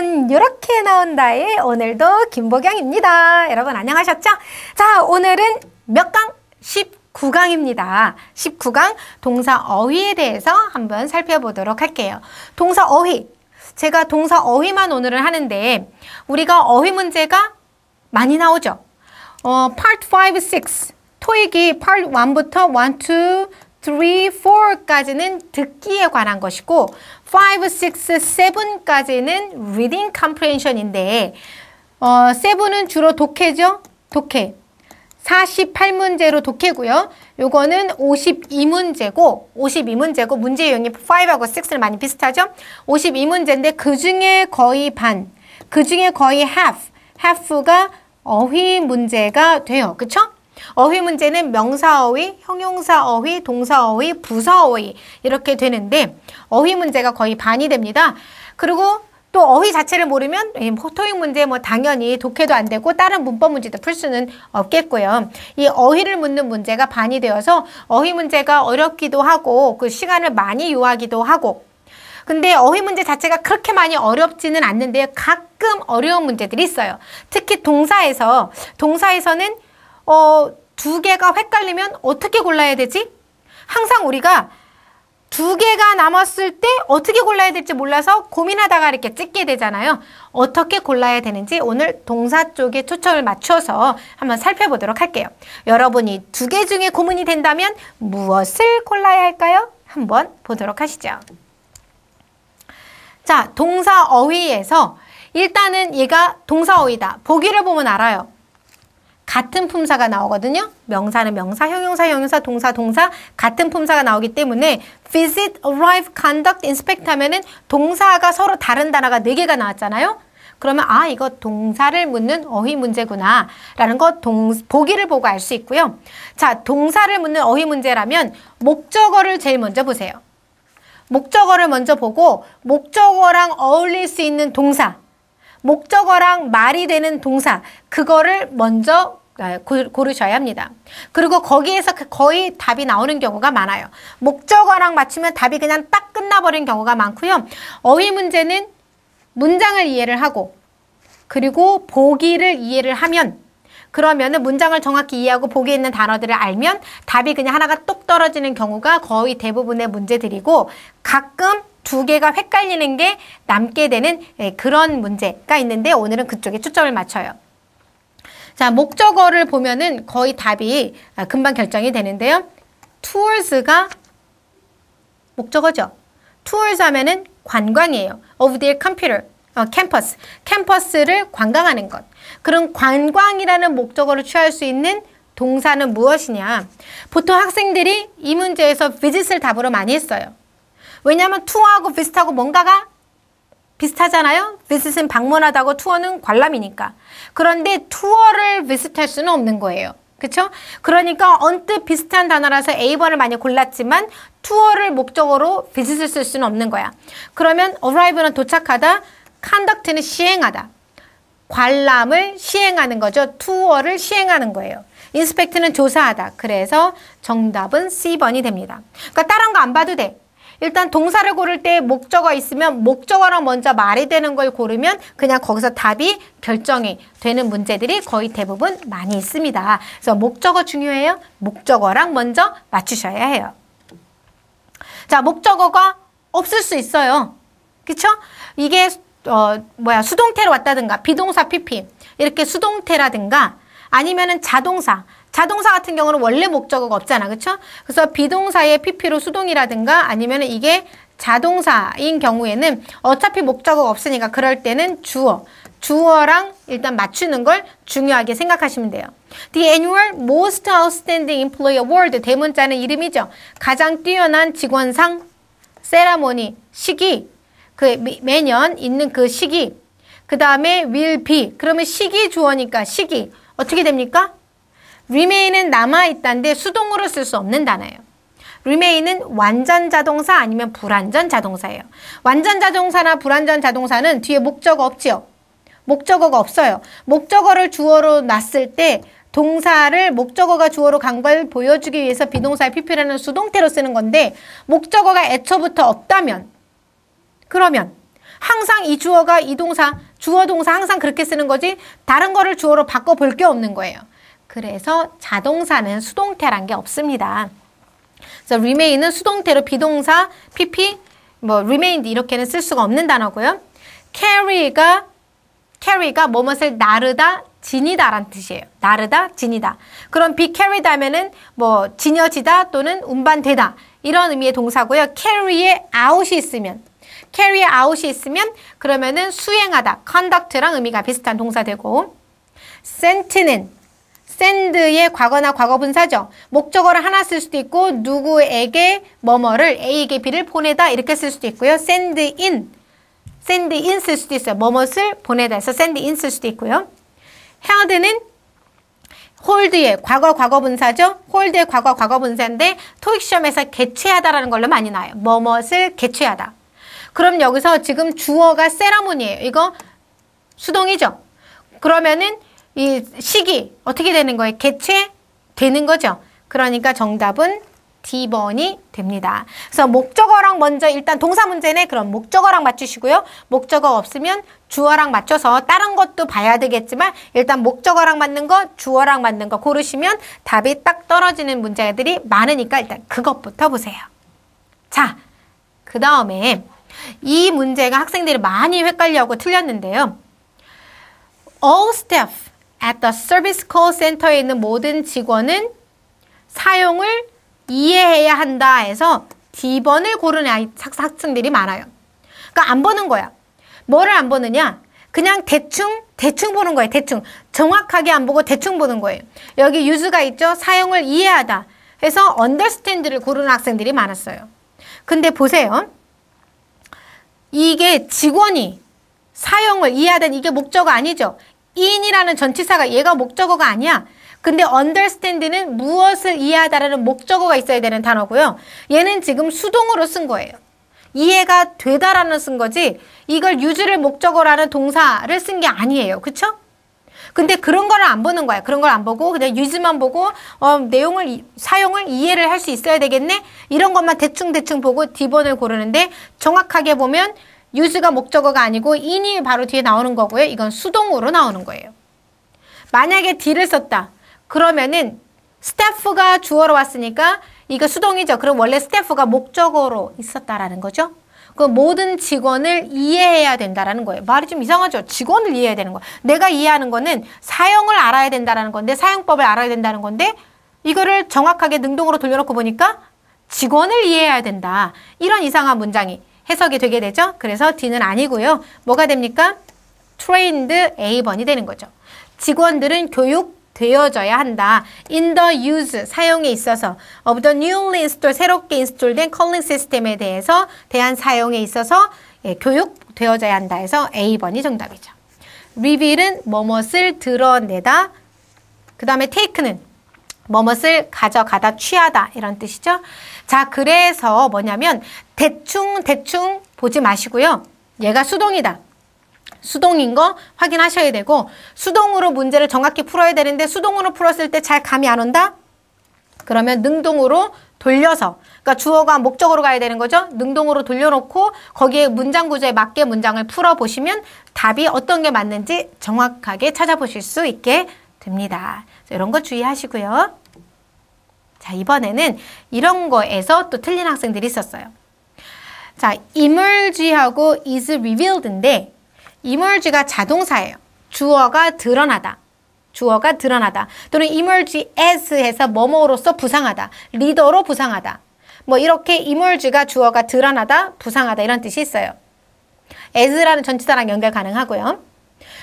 여러분 이렇게 나온다의 오늘도 김보경입니다. 여러분 안녕하셨죠? 자 오늘은 몇 강? 19강입니다. 19강 동사 어휘에 대해서 한번 살펴보도록 할게요. 동사 어휘. 제가 동사 어휘만 오늘은 하는데 우리가 어휘 문제가 많이 나오죠. 어, Part 5, 6. 토익이 Part 1부터 1, 2, 3, 4까지는 듣기에 관한 것이고 5, 6, 7까지는 reading comprehension인데 어, 7은 주로 독해죠? 독해. 48문제로 독해고요. 요거는 52문제고 52문제고 문제 유형이 5하고 6는 많이 비슷하죠? 52문제인데 그 중에 거의 반, 그 중에 거의 half, half가 어휘 문제가 돼요. 그쵸? 어휘 문제는 명사어휘, 형용사어휘, 동사어휘, 부사어휘 이렇게 되는데 어휘 문제가 거의 반이 됩니다. 그리고 또 어휘 자체를 모르면 토익 문제 뭐 당연히 독해도 안 되고 다른 문법 문제도 풀 수는 없겠고요. 이 어휘를 묻는 문제가 반이 되어서 어휘 문제가 어렵기도 하고 그 시간을 많이 요하기도 하고 근데 어휘 문제 자체가 그렇게 많이 어렵지는 않는데 가끔 어려운 문제들이 있어요. 특히 동사에서 동사에서는 어, 두 개가 헷갈리면 어떻게 골라야 되지? 항상 우리가 두 개가 남았을 때 어떻게 골라야 될지 몰라서 고민하다가 이렇게 찍게 되잖아요. 어떻게 골라야 되는지 오늘 동사 쪽에 초점을 맞춰서 한번 살펴보도록 할게요. 여러분이 두 개 중에 고민이 된다면 무엇을 골라야 할까요? 한번 보도록 하시죠. 자, 동사 어휘에서 일단은 얘가 동사 어휘다. 보기를 보면 알아요. 같은 품사가 나오거든요. 명사는 명사, 형용사, 형용사, 동사, 동사 같은 품사가 나오기 때문에 visit, arrive, conduct, inspect 하면은 동사가 서로 다른 단어가 4개가 나왔잖아요. 그러면 아 이거 동사를 묻는 어휘 문제구나 라는 거 동, 보기를 보고 알 수 있고요. 자 동사를 묻는 어휘 문제라면 목적어를 제일 먼저 보세요. 목적어를 먼저 보고 목적어랑 어울릴 수 있는 동사 목적어랑 말이 되는 동사 그거를 먼저 아, 고르셔야 합니다. 그리고 거기에서 그 거의 답이 나오는 경우가 많아요. 목적어랑 맞추면 답이 그냥 딱 끝나버린 경우가 많고요. 어휘 문제는 문장을 이해를 하고 그리고 보기를 이해를 하면 그러면은 문장을 정확히 이해하고 보기에 있는 단어들을 알면 답이 그냥 하나가 똑 떨어지는 경우가 거의 대부분의 문제들이고 가끔 두 개가 헷갈리는 게 남게 되는 예, 그런 문제가 있는데 오늘은 그쪽에 초점을 맞춰요. 자, 목적어를 보면은 거의 답이 아, 금방 결정이 되는데요. towards가 목적어죠. towards 하면은 관광이에요. of their computer, 어, 캠퍼스. 캠퍼스를 관광하는 것. 그럼 관광이라는 목적어를 취할 수 있는 동사는 무엇이냐? 보통 학생들이 이 문제에서 visit을 답으로 많이 했어요. 왜냐하면 투어하고 비슷하고 뭔가가 비슷하잖아요. visit은 방문하다고 투어는 관람이니까. 그런데 투어를 visit할 수는 없는 거예요. 그쵸? 그러니까 언뜻 비슷한 단어라서 A번을 많이 골랐지만 투어를 목적으로 visit을 쓸 수는 없는 거야. 그러면 arrive는 도착하다, conduct는 시행하다. 관람을 시행하는 거죠. 투어를 시행하는 거예요. 인스펙트는 조사하다. 그래서 정답은 C번이 됩니다. 그러니까 다른 거 안 봐도 돼. 일단 동사를 고를 때 목적어 있으면 목적어랑 먼저 말이 되는 걸 고르면 그냥 거기서 답이 결정이 되는 문제들이 거의 대부분 많이 있습니다. 그래서 목적어 중요해요. 목적어랑 먼저 맞추셔야 해요. 자, 목적어가 없을 수 있어요. 그쵸? 이게 어 뭐야 수동태로 왔다든가 비동사 PP 이렇게 수동태라든가 아니면은 자동사 자동사 같은 경우는 원래 목적어가 없잖아. 그쵸? 그래서 비동사의 PP로 수동이라든가 아니면 이게 자동사인 경우에는 어차피 목적어가 없으니까 그럴 때는 주어. 주어랑 일단 맞추는 걸 중요하게 생각하시면 돼요. The annual Most Outstanding Employee Award 대문자는 이름이죠. 가장 뛰어난 직원상 세라모니 시기 그 매년 있는 그 시기 그 다음에 will be 그러면 시기 주어니까 시기 어떻게 됩니까? Remain은 남아있다는데 수동으로 쓸 수 없는 단어예요. remain은 완전 자동사 아니면 불완전 자동사예요. 완전 자동사나 불완전 자동사는 뒤에 목적어 없지요. 목적어가 없어요. 목적어를 주어로 놨을 때 동사를 목적어가 주어로 간 걸 보여주기 위해서 비동사의 pp라는 수동태로 쓰는 건데 목적어가 애초부터 없다면 그러면 항상 이 주어가 이 동사, 주어 동사 항상 그렇게 쓰는 거지 다른 거를 주어로 바꿔볼 게 없는 거예요. 그래서 자동사는 수동태란 게 없습니다. 그래서 remain은 수동태로 비동사, pp, 뭐 remained 이렇게는 쓸 수가 없는 단어고요. carry가 carry가 뭐뭇을 나르다, 지니다란 뜻이에요. 나르다, 지니다. 그럼 be carried 하면은 뭐 지녀지다 또는 운반되다 이런 의미의 동사고요. carry에 out이 있으면 carry에 out이 있으면 그러면은 수행하다, conduct랑 의미가 비슷한 동사 되고 sent는 send의 과거나 과거 분사죠. 목적어를 하나 쓸 수도 있고 누구에게 뭐뭐를 A에게 B를 보내다 이렇게 쓸 수도 있고요. send in, send in 쓸 수도 있어요. 뭐뭇을 보내다 해서 send in 쓸 수도 있고요. held는 hold의 과거 과거 분사죠. hold의 과거 과거 분사인데 토익 시험에서 개최하다라는 걸로 많이 나와요. 뭐뭇을 개최하다. 그럼 여기서 지금 주어가 ceremony예요. 이거 수동이죠. 그러면은 이 시기 어떻게 되는 거예요? 개최되는 거죠. 그러니까 정답은 D번이 됩니다. 그래서 목적어랑 먼저 일단 동사 문제네. 그럼 목적어랑 맞추시고요. 목적어 없으면 주어랑 맞춰서 다른 것도 봐야 되겠지만 일단 목적어랑 맞는 거, 주어랑 맞는 거 고르시면 답이 딱 떨어지는 문제들이 많으니까 일단 그것부터 보세요. 자, 그 다음에 이 문제가 학생들이 많이 헷갈려하고 틀렸는데요. All staff at the service call center에 있는 모든 직원은 사용을 이해해야 한다 해서 D번을 고르는 학생들이 많아요. 그러니까 안 보는 거야. 뭐를 안 보느냐? 그냥 대충 대충 보는 거예요. 대충 정확하게 안 보고 대충 보는 거예요. 여기 유즈가 있죠. 사용을 이해하다 해서 understand를 고르는 학생들이 많았어요. 근데 보세요. 이게 직원이 사용을 이해하는 이게 목적어 아니죠. In이라는 전치사가 얘가 목적어가 아니야. 근데 understand는 무엇을 이해하다라는 목적어가 있어야 되는 단어고요. 얘는 지금 수동으로 쓴 거예요. 이해가 되다라는 쓴 거지 이걸 유지를 목적어라는 동사를 쓴 게 아니에요. 그쵸? 근데 그런 거를 안 보는 거야. 그런 걸 안 보고 그냥 유즈만 보고 어, 내용을 사용을 이해를 할 수 있어야 되겠네. 이런 것만 대충 대충 보고 D번을 고르는데 정확하게 보면 유즈가 목적어가 아니고 인이 바로 뒤에 나오는 거고요. 이건 수동으로 나오는 거예요. 만약에 D를 썼다. 그러면은 스태프가 주어로 왔으니까 이거 수동이죠. 그럼 원래 스태프가 목적어로 있었다라는 거죠. 그 모든 직원을 이해해야 된다라는 거예요. 말이 좀 이상하죠. 직원을 이해해야 되는 거. 내가 이해하는 거는 사용을 알아야 된다라는 건데 사용법을 알아야 된다는 건데 이거를 정확하게 능동으로 돌려놓고 보니까 직원을 이해해야 된다. 이런 이상한 문장이 해석이 되게 되죠. 그래서 D는 아니고요. 뭐가 됩니까? trained A번이 되는 거죠. 직원들은 교육 되어져야 한다. in the use, 사용에 있어서 of the newly installed, 새롭게 인스톨된 컬링 시스템에 대해서 대한 사용에 있어서 예, 교육 되어져야 한다 해서 A번이 정답이죠. reveal은 뭐뭇을 드러내다. 그 다음에 take는 뭐뭇을 가져가다, 취하다 이런 뜻이죠. 자, 그래서 뭐냐면 대충 대충 보지 마시고요. 얘가 수동이다. 수동인 거 확인하셔야 되고 수동으로 문제를 정확히 풀어야 되는데 수동으로 풀었을 때 잘 감이 안 온다? 그러면 능동으로 돌려서 그러니까 주어가 목적으로 가야 되는 거죠. 능동으로 돌려놓고 거기에 문장 구조에 맞게 문장을 풀어보시면 답이 어떤 게 맞는지 정확하게 찾아보실 수 있게 됩니다. 이런 거 주의하시고요. 자, 이번에는 이런 거에서 또 틀린 학생들이 있었어요. 자, emerge하고 is revealed인데 emerge가 자동사예요. 주어가 드러나다. 주어가 드러나다. 또는 emerge as 해서 뭐뭐로서 부상하다. 리더로 부상하다. 뭐 이렇게 emerge가 주어가 드러나다, 부상하다 이런 뜻이 있어요. as라는 전치사랑 연결 가능하고요.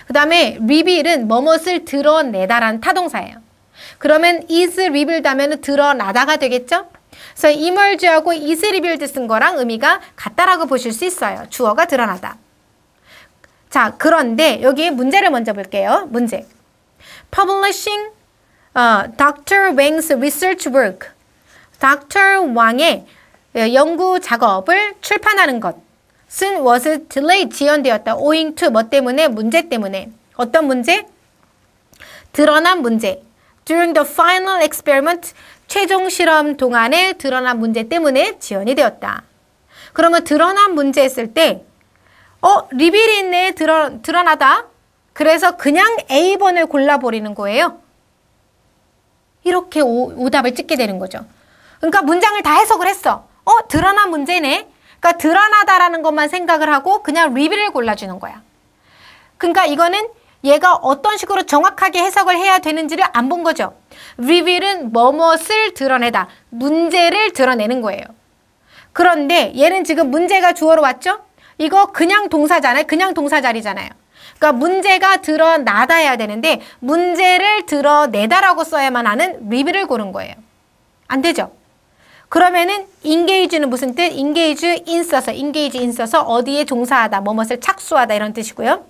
그 다음에 reveal은 뭐뭇을 드러내다라는 타동사예요. 그러면 is revealed 하면 드러나다가 되겠죠? 그래서 emerge하고 is revealed 쓴 거랑 의미가 같다라고 보실 수 있어요. 주어가 드러나다. 자, 그런데 여기 문제를 먼저 볼게요. 문제. Publishing uh, Dr. Wang's research work. Dr. 왕의 연구 작업을 출판하는 것은 was delayed, 지연되었다. owing to 뭐 때문에? 문제 때문에. 어떤 문제? 드러난 문제. During the final experiment, 최종 실험 동안에 드러난 문제 때문에 지연이 되었다. 그러면 드러난 문제 했을 때 어, 리빌이 있네. 드러, 드러나다. 그래서 그냥 A번을 골라버리는 거예요. 이렇게 오, 오답을 찍게 되는 거죠. 그러니까 문장을 다 해석을 했어. 어, 드러난 문제네. 그러니까 드러나다라는 것만 생각을 하고 그냥 리빌을 골라주는 거야. 그러니까 이거는 얘가 어떤 식으로 정확하게 해석을 해야 되는지를 안 본 거죠. reveal은 뭐뭇을 드러내다, 문제를 드러내는 거예요. 그런데 얘는 지금 문제가 주어로 왔죠? 이거 그냥 동사잖아요. 그냥 동사 자리잖아요. 그러니까 문제가 드러나다 해야 되는데 문제를 드러내다라고 써야만 하는 reveal을 고른 거예요. 안 되죠? 그러면은 engage는 무슨 뜻? engage in 써서 engage in 써서 어디에 종사하다, 뭐뭇을 착수하다 이런 뜻이고요.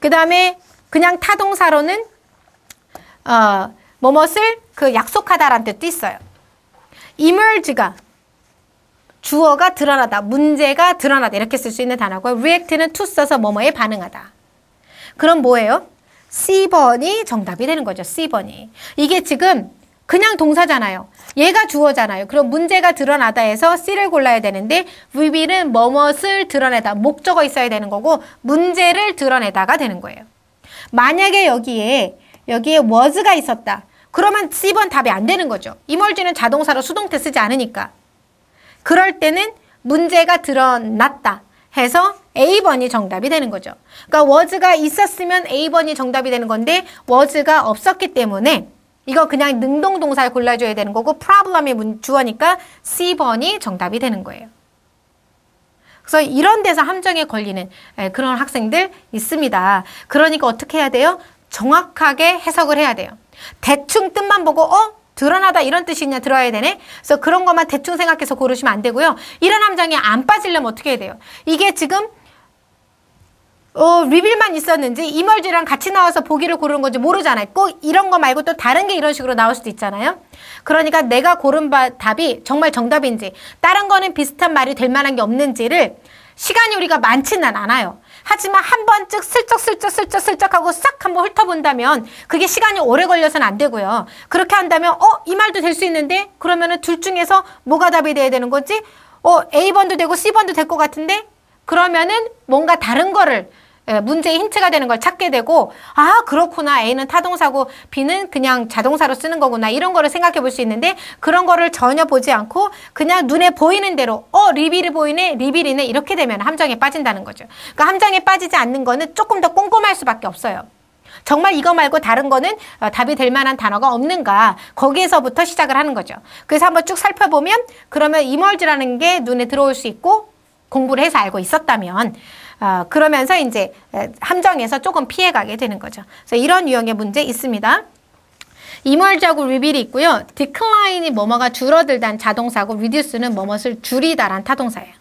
그 다음에 그냥 타동사로는 어, 뭐뭇을 그 약속하다라는 뜻도 있어요. emerge가 주어가 드러나다, 문제가 드러나다 이렇게 쓸 수 있는 단어고 react는 to 써서 뭐뭐에 반응하다. 그럼 뭐예요? C번이 정답이 되는 거죠. C번이. 이게 지금 그냥 동사잖아요. 얘가 주어잖아요. 그럼 문제가 드러나다 해서 C를 골라야 되는데 reveal은 뭐뭇을 드러내다 목적어 있어야 되는 거고 문제를 드러내다가 되는 거예요. 만약에 여기에 여기에 was가 있었다. 그러면 C번 답이 안 되는 거죠. 이멀지는 자동사로 수동태 쓰지 않으니까. 그럴 때는 문제가 드러났다 해서 A번이 정답이 되는 거죠. 그러니까 was가 있었으면 A번이 정답이 되는 건데 was가 없었기 때문에 이거 그냥 능동동사를 골라줘야 되는 거고 problem이 주어니까 C번이 정답이 되는 거예요. 그래서 이런 데서 함정에 걸리는 그런 학생들 있습니다. 그러니까 어떻게 해야 돼요? 정확하게 해석을 해야 돼요. 대충 뜻만 보고 어? 드러나다 이런 뜻이냐 들어야 되네. 그래서 그런 것만 대충 생각해서 고르시면 안 되고요. 이런 함정에 안 빠지려면 어떻게 해야 돼요? 이게 지금 어, 리빌만 있었는지 이멀지랑 같이 나와서 보기를 고르는 건지 모르잖아요. 꼭 이런 거 말고 또 다른 게 이런 식으로 나올 수도 있잖아요. 그러니까 내가 고른 바, 답이 정말 정답인지 다른 거는 비슷한 말이 될 만한 게 없는지를 시간이 우리가 많지는 않아요. 하지만 한 번쯤 슬쩍 슬쩍 슬쩍 슬쩍 하고 싹 한번 훑어본다면 그게 시간이 오래 걸려서는 안 되고요. 그렇게 한다면 어? 이 말도 될 수 있는데 그러면 은 둘 중에서 뭐가 답이 돼야 되는 거지? 어? A번도 되고 C번도 될 것 같은데 그러면은 뭔가 다른 거를 예, 문제의 힌트가 되는 걸 찾게 되고 아 그렇구나. A는 타동사고 B는 그냥 자동사로 쓰는 거구나. 이런 거를 생각해 볼 수 있는데 그런 거를 전혀 보지 않고 그냥 눈에 보이는 대로 어 리빌이 보이네 리빌이네. 이렇게 되면 함정에 빠진다는 거죠. 그러니까 함정에 빠지지 않는 거는 조금 더 꼼꼼할 수밖에 없어요. 정말 이거 말고 다른 거는 어, 답이 될 만한 단어가 없는가? 거기에서부터 시작을 하는 거죠. 그래서 한번 쭉 살펴보면 그러면 이멀즈라는 게 눈에 들어올 수 있고 공부를 해서 알고 있었다면 어, 그러면서 이제 함정에서 조금 피해가게 되는 거죠. 그래서 이런 유형의 문제 있습니다. 이멀자고 리빌이 있고요. decline이 뭐뭐가 줄어들다는 자동사고 reduce는 뭐뭇을 줄이다란 타동사예요.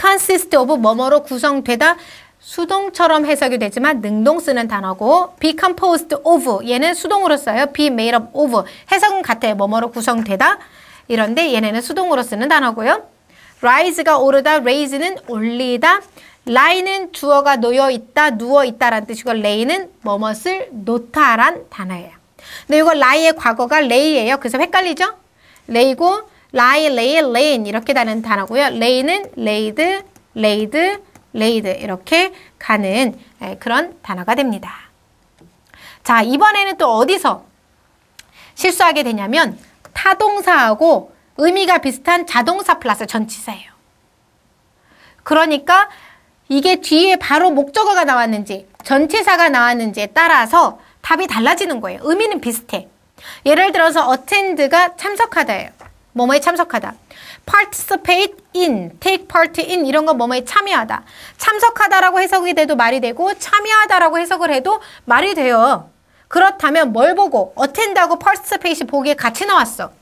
consist of 뭐뭐로 구성되다 수동처럼 해석이 되지만 능동 쓰는 단어고 be composed of 얘는 수동으로 써요. be made up of 해석은 같아요. 뭐뭐로 구성되다 이런데 얘네는 수동으로 쓰는 단어고요. rise가 오르다 raise는 올리다 라이는 주어가 놓여 있다, 누워 있다라는 뜻이고 레이는 뭐뭇을 놓다란 단어예요. 근데 이거 라이의 과거가 레이예요. 그래서 헷갈리죠? lay고 lie, lay, lain 이렇게 가는 단어고요. lay는 laid, laid, laid 이렇게 가는 그런 단어가 됩니다. 자, 이번에는 또 어디서 실수하게 되냐면 타동사하고 의미가 비슷한 자동사 플러스 전치사예요. 그러니까 이게 뒤에 바로 목적어가 나왔는지 전치사가 나왔는지에 따라서 답이 달라지는 거예요. 의미는 비슷해. 예를 들어서 attend가 참석하다예요. 뭐뭐에 참석하다. participate in, take part in 이런 거 뭐뭐에 참여하다. 참석하다라고 해석이 돼도 말이 되고 참여하다라고 해석을 해도 말이 돼요. 그렇다면 뭘 보고 attend하고 participate이 보기에 같이 나왔어.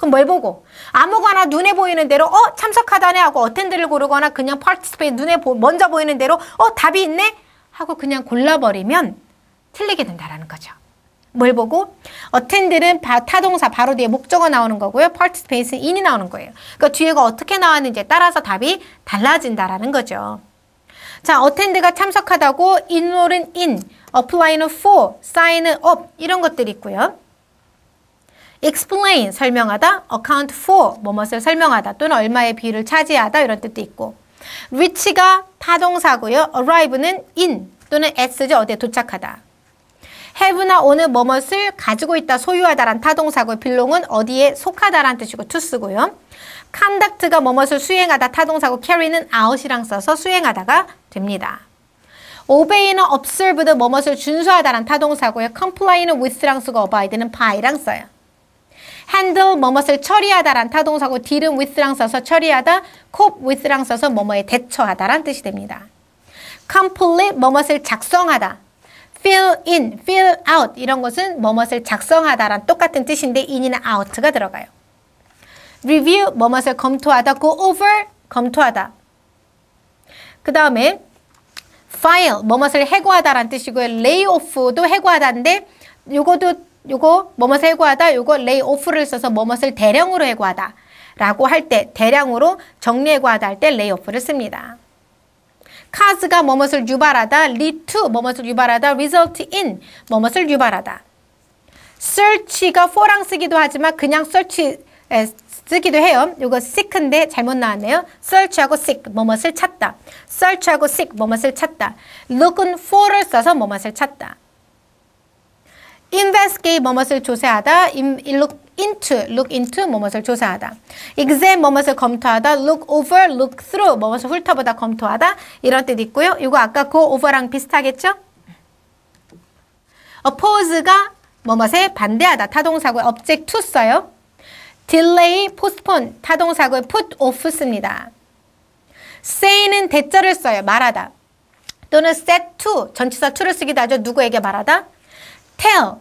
그럼 뭘 보고? 아무거나 눈에 보이는 대로 어 참석하다네 하고 어텐드를 고르거나 그냥 participate 눈에 보, 먼저 보이는 대로 어 답이 있네 하고 그냥 골라버리면 틀리게 된다라는 거죠. 뭘 보고? attend는 타동사 바로 뒤에 목적어 나오는 거고요. participate는 in이 나오는 거예요. 그러니까 뒤에가 어떻게 나왔는지에 따라서 답이 달라진다라는 거죠. 자, attend가 참석하다고 enroll은 in, apply는 for, sign은 up 이런 것들이 있고요. Explain 설명하다, account for 뭐뭇을 설명하다 또는 얼마의 비율을 차지하다 이런 뜻도 있고 reach가 타동사고요. arrive는 in 또는 at죠. 어디에 도착하다. have나 o는 뭐뭇을 가지고 있다, 소유하다란 타동사고 belong은 어디에 속하다란 뜻이고 to 쓰고요. conduct가 뭐뭇을 수행하다 타동사고 carry는 out이랑 써서 수행하다가 됩니다. obey는 observe도 뭐뭇을 준수하다란 타동사고요. comply는 with랑 쓰고 abide는 by랑 써요. Handle 뭐뭇을 처리하다란 타동사고 deal은 with랑 써서 처리하다, cope with랑 써서 뭐뭐에 대처하다란 뜻이 됩니다. complete 뭐뭇을 작성하다, fill in, fill out 이런 것은 뭐뭇을 작성하다란 똑같은 뜻인데 in이나 out가 들어가요. review 뭐뭇을 검토하다, go over 검토하다. 그 다음에 file 뭐뭇을 해고하다란 뜻이고요. lay off도 해고하다인데 요거도 요거 뭐뭇을 해고하다 요거 lay off를 써서 뭐뭇을 대량으로 해고하다 라고 할 때 대량으로 정리 해고하다 할때 lay off를 씁니다. caus가 뭐뭇을 유발하다 lead to 뭐뭇을 유발하다 result in 뭐뭇을 유발하다 search가 for랑 쓰기도 하지만 그냥 search 쓰기도 해요. 이거 seek인데 잘못 나왔네요. search하고 seek, 뭐뭇을 찾다. search하고 seek, 뭐뭇을 찾다. look은 for를 써서 뭐뭇을 찾다. Investigate, 뭐뭇을 조사하다. look into, look into, 뭐뭇을 조사하다. examine, 뭐뭇을 검토하다. look over, look through, 뭐뭇을 훑어보다, 검토하다. 이런 뜻 있고요. 이거 아까 go over랑 비슷하겠죠? oppose가 뭐뭇에 반대하다. 타동사고 object to 써요. delay, postpone, 타동사고의 put off 씁니다. say는 대절을 써요. 말하다. 또는 set to, 전치사 to를 쓰기도 하죠. 누구에게 말하다. Tell,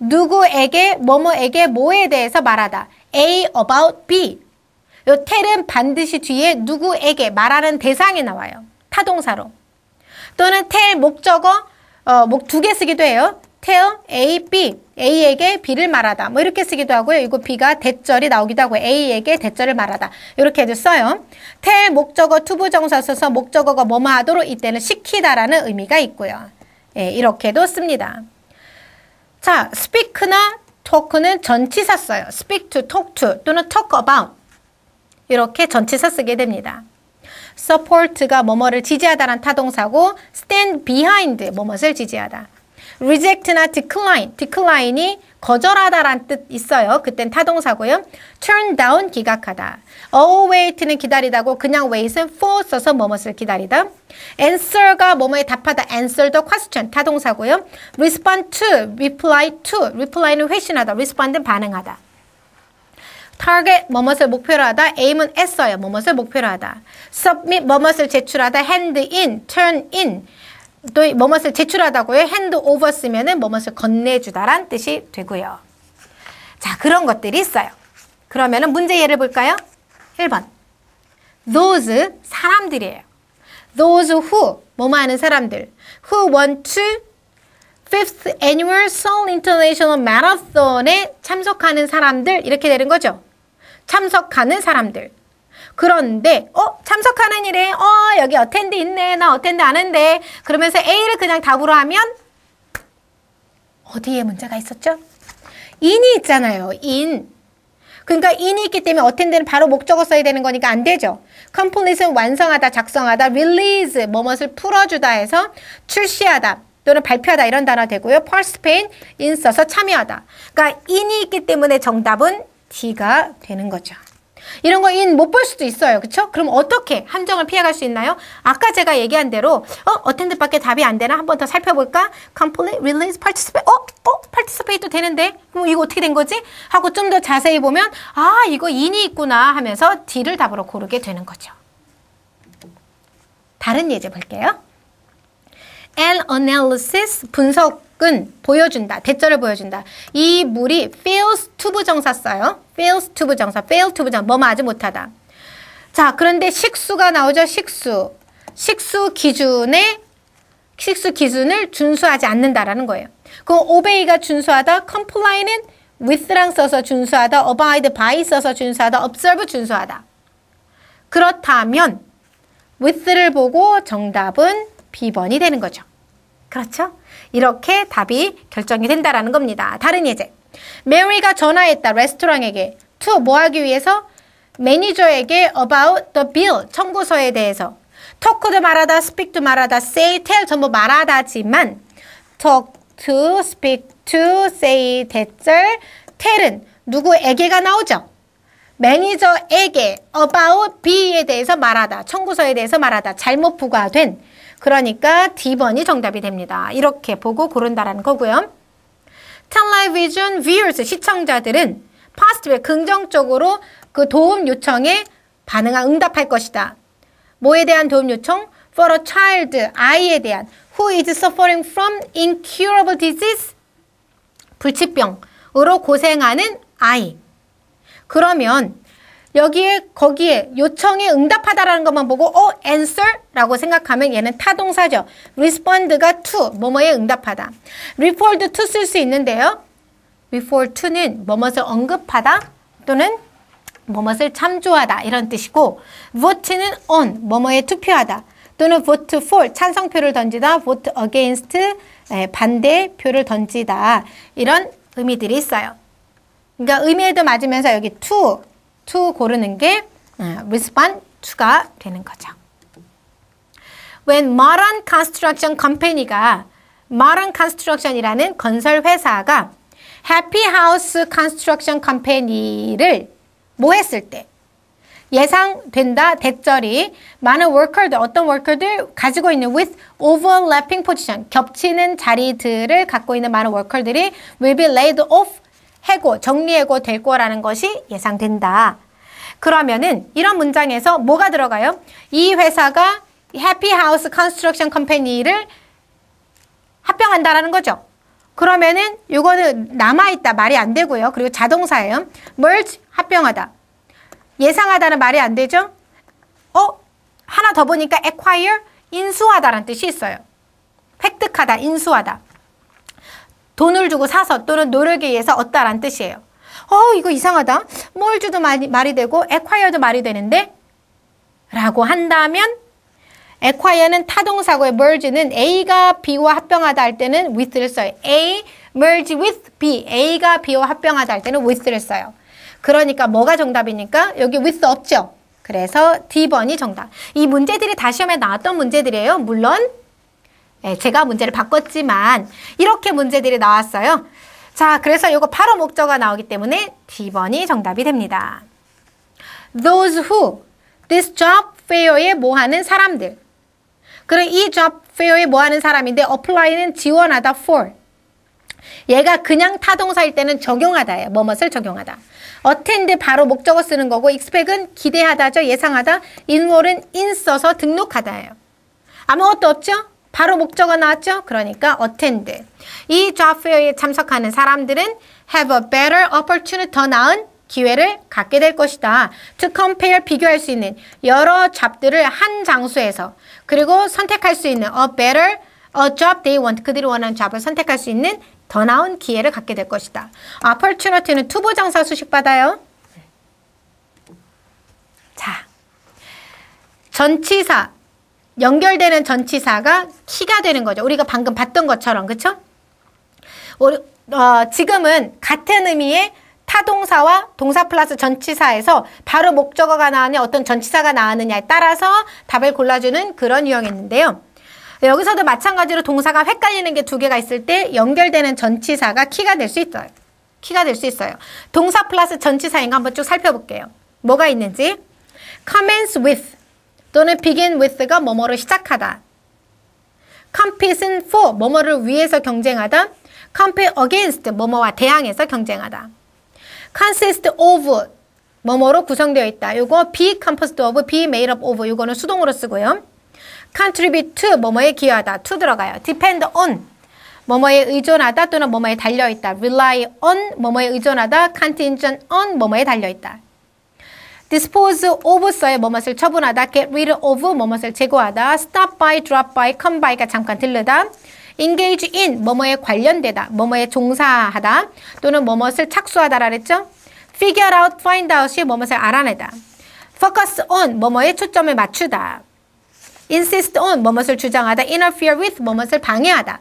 누구에게, 뭐뭐에게, 뭐에 대해서 말하다. A about B. 요 tell은 반드시 뒤에 누구에게 말하는 대상이 나와요. 타동사로. 또는 tell 목적어, 어, 목두 개 쓰기도 해요. tell A, B. A에게 B를 말하다. 뭐 이렇게 쓰기도 하고요. 이거 B가 대절이 나오기도 하고 A에게 대절을 말하다. 이렇게 해도 써요. tell 목적어 투부정사 써서 목적어가 뭐뭐 하도록 이때는 시키다라는 의미가 있고요. 예, 이렇게도 씁니다. 자, speak나 talk는 전치사 써요. speak to, talk to 또는 talk about 이렇게 전치사 쓰게 됩니다. support가 뭐뭐를 지지하다란 타동사고 stand behind 뭐뭇을 지지하다. Reject나 decline, decline이 거절하다란 뜻 있어요. 그땐 타동사고요. turn down 기각하다. await는 기다리다고 그냥 wait은 for 써서 뭐뭇을 기다리다. answer가 뭐뭐에 답하다. answer the question 타동사고요. respond to, reply to, reply는 회신하다. respond는 반응하다. target 뭐뭇을 목표로 하다. aim은 애써요. 뭐뭇을 목표로 하다. submit 뭐뭇을 제출하다. hand in, turn in 또 뭐뭇을 제출하다고요. hand over 쓰면은 뭐뭇을 건네주다란 뜻이 되고요. 자, 그런 것들이 있어요. 그러면은 문제 예를 볼까요? 1번. Those 사람들이에요. Those who 뭐뭐 하는 사람들. Who want to fifth annual Seoul International Marathon에 참석하는 사람들 이렇게 되는 거죠. 참석하는 사람들. 그런데 어 참석하는 일에 어 여기 attend 있네 나 attend 아는데 그러면서 A를 그냥 답으로 하면 어디에 문제가 있었죠? in이 있잖아요. in. 그러니까 in이 있기 때문에 attend는 바로 목적어 써야 되는 거니까 안 되죠. complete은 완성하다, 작성하다, release 뭐뭇을 풀어주다 해서 출시하다 또는 발표하다 이런 단어 되고요. participate in 써서 참여하다. 그러니까 in이 있기 때문에 정답은 D가 되는 거죠. 이런 거 in 못 볼 수도 있어요. 그쵸? 그럼 어떻게 함정을 피해갈 수 있나요? 아까 제가 얘기한 대로 어? attend 밖에 답이 안 되나? 한 번 더 살펴볼까? complete, release, participate 어? 어? participate도 되는데? 그럼 이거 어떻게 된 거지? 하고 좀 더 자세히 보면 아 이거 인이 있구나 하면서 D를 답으로 고르게 되는 거죠. 다른 예제 볼게요. An analysis 분석 은 보여준다. 대절을 보여준다. 이 물이 fails to 부정사 써요. fails to 부정사, fail to 부정사, 뭐뭐 하지 못하다. 자, 그런데 식수가 나오죠. 식수. 식수 기준에 식수 기준을 준수하지 않는다라는 거예요. 그럼 obey가 준수하다, comply는 with랑 써서 준수하다, abide by 써서 준수하다, observe 준수하다. 그렇다면 with를 보고 정답은 B번이 되는 거죠. 그렇죠? 이렇게 답이 결정이 된다라는 겁니다. 다른 예제. 메리가 전화했다. 레스토랑에게. to 뭐 하기 위해서? 매니저에게 about the bill 청구서에 대해서. talk도 말하다, speak도 말하다, say, tell 전부 말하다지만 talk to, speak to, say, 대절, tell은 누구에게가 나오죠? 매니저에게 about B에 대해서 말하다, 청구서에 대해서 말하다, 잘못 부과된 그러니까 D번이 정답이 됩니다. 이렇게 보고 고른다라는 거고요. 텔레비전 viewers 시청자들은 positive 긍정적으로 그 도움 요청에 반응한 응답할 것이다. 뭐에 대한 도움 요청? For a child, 아이에 대한 who is suffering from incurable disease 불치병으로 고생하는 아이. 그러면 여기에 거기에 요청에 응답하다라는 것만 보고 어 answer라고 생각하면 얘는 타동사죠. respond가 to 뭐뭐에 응답하다. refer to 쓸 수 있는데요. refer to는 뭐뭇을 언급하다 또는 뭐뭇을 참조하다 이런 뜻이고 vote는 on 뭐뭐에 투표하다 또는 vote for 찬성표를 던지다 vote against 반대표를 던지다 이런 의미들이 있어요. 그러니까 의미에도 맞으면서 여기 to, to 고르는 게 respond to가 되는 거죠. When modern construction company가 modern construction이라는 건설 회사가 happy house construction company를 뭐 했을 때 예상된다 대절이 많은 워커들 어떤 워커들 가지고 있는 with overlapping position 겹치는 자리들을 갖고 있는 많은 워커들이 will be laid off 해고, 정리해고 될 거라는 것이 예상된다. 그러면은 이런 문장에서 뭐가 들어가요? 이 회사가 Happy House Construction Company를 합병한다라는 거죠. 그러면은 이거는 남아있다 말이 안 되고요. 그리고 자동사예요. merge 합병하다. 예상하다는 말이 안 되죠? 어? 하나 더 보니까 acquire 인수하다라는 뜻이 있어요. 획득하다, 인수하다. 돈을 주고 사서 또는 노력에 의해서 얻다란 뜻이에요. 어, 이거 이상하다. 뭘 주도 말이, 말이 되고 acquire도 말이 되는데 라고 한다면 acquire는 타동사고의 merge는 A가 B와 합병하다 할 때는 with를 써요. A merge with B. A가 B와 합병하다 할 때는 with를 써요. 그러니까 뭐가 정답이니까 여기 with 없죠. 그래서 D번이 정답. 이 문제들이 다 시험에 나왔던 문제들이에요. 물론 예, 제가 문제를 바꿨지만 이렇게 문제들이 나왔어요. 자, 그래서 이거 바로 목적어가 나오기 때문에 D번이 정답이 됩니다. Those who this job fair에 뭐 하는 사람들. 그럼 이 job fair에 뭐 하는 사람인데 apply는 지원하다 for. 얘가 그냥 타동사일 때는 적용하다예요. 뭐뭇을 적용하다. attend 바로 목적어 쓰는 거고 expect은 기대하다죠. 예상하다. enroll은 in 써서 등록하다예요. 아무것도 없죠? 바로 목적어 나왔죠? 그러니까 attend. 이 job fair에 참석하는 사람들은 have a better opportunity, 더 나은 기회를 갖게 될 것이다. To compare, 비교할 수 있는 여러 job들을 한 장소에서 그리고 선택할 수 있는 a better, a job they want, 그들이 원하는 job을 선택할 수 있는 더 나은 기회를 갖게 될 것이다. opportunity는 투부정사 수식 받아요. 자, 전치사 연결되는 전치사가 키가 되는 거죠. 우리가 방금 봤던 것처럼 그쵸? 어, 지금은 같은 의미의 타동사와 동사 플러스 전치사에서 바로 목적어가 나왔냐 어떤 전치사가 나왔느냐에 따라서 답을 골라주는 그런 유형이었는데요. 여기서도 마찬가지로 동사가 헷갈리는 게 두 개가 있을 때 연결되는 전치사가 키가 될 수 있어요. 키가 될 수 있어요. 동사 플러스 전치사인 가 한번 쭉 살펴볼게요. 뭐가 있는지 commence with 또는 begin with가 뭐뭐를 시작하다. compete는 for 뭐뭐를 위해서 경쟁하다. compete against 뭐뭐와 대항해서 경쟁하다. consist of 뭐뭐로 구성되어 있다. 요거 be composed of, be made up of 요거는 수동으로 쓰고요. contribute to 뭐뭐에 기여하다. to 들어가요. depend on 뭐뭐에 의존하다 또는 뭐뭐에 달려있다. rely on 뭐뭐에 의존하다. contingent on 뭐뭐에 달려있다. Dispose of 써의 뭐뭇을 처분하다, get rid of 뭐뭇을 제거하다, stop by, drop by, come by가 잠깐 들르다, engage in 뭐뭐에 관련되다, 뭐뭐에 종사하다, 또는 뭐뭇을 착수하다라 그랬죠? figure out, find out이 뭐뭇을 알아내다, focus on 뭐뭐에 초점을 맞추다, insist on 뭐뭇을 주장하다, interfere with 뭐뭇을 방해하다.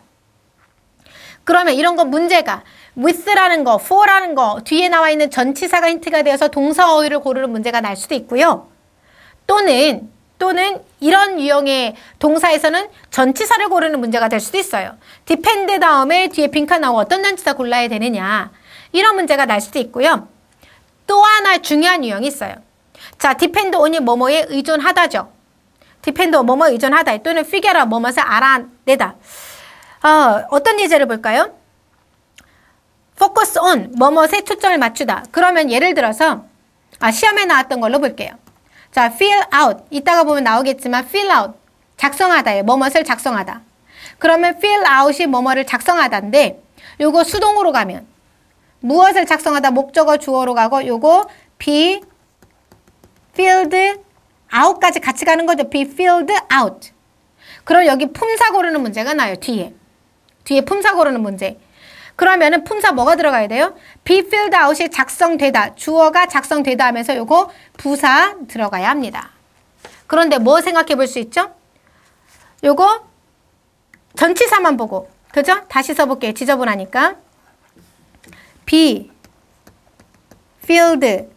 그러면 이런 거 문제가 with라는 거, for라는 거 뒤에 나와 있는 전치사가 힌트가 되어서 동사 어휘를 고르는 문제가 날 수도 있고요. 또는 또는 이런 유형의 동사에서는 전치사를 고르는 문제가 될 수도 있어요. depend 다음에 뒤에 빈칸 나오고 어떤 전치사 골라야 되느냐. 이런 문제가 날 수도 있고요. 또 하나 중요한 유형이 있어요. 자, depend on이 뭐뭐에 의존하다죠. depend on 뭐뭐에 의존하다 또는 figure out 뭐뭐을 알아내다. 어, 어떤 예제를 볼까요? Focus on 뭐뭐에 초점을 맞추다. 그러면 예를 들어서 아, 시험에 나왔던 걸로 볼게요. 자, fill out. 이따가 보면 나오겠지만 fill out. 작성하다에 뭐뭇을 작성하다. 그러면 fill out이 뭐뭐를 작성하다인데 요거 수동으로 가면 무엇을 작성하다 목적어 주어로 가고 요거 be filled out까지 같이 가는 거죠. be filled out. 그럼 여기 품사 고르는 문제가 나요. 뒤에. 뒤에 품사 고르는 문제. 그러면은 품사 뭐가 들어가야 돼요? be filled out이 작성되다. 주어가 작성되다 하면서 요거 부사 들어가야 합니다. 그런데 뭐 생각해 볼 수 있죠? 요거 전치사만 보고 그죠? 다시 써볼게요. 지저분하니까 be filled